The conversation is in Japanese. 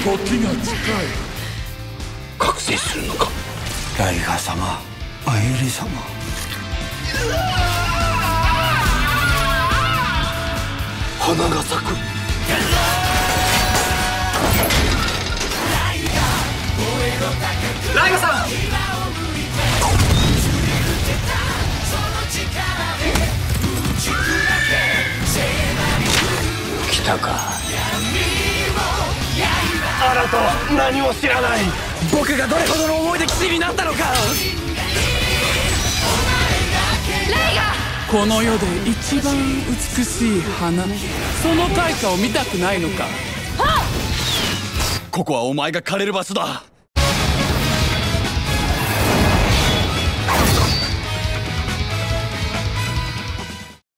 時が近い。覚醒するのか。ライガー様アユリ様。花が咲く。ライガさん。来たか。あなたは何も知らない。僕がどれほどの思いで騎士になったのか。この世で一番美しい花。その開花を見たくないのか。ここはお前が枯れる場所だ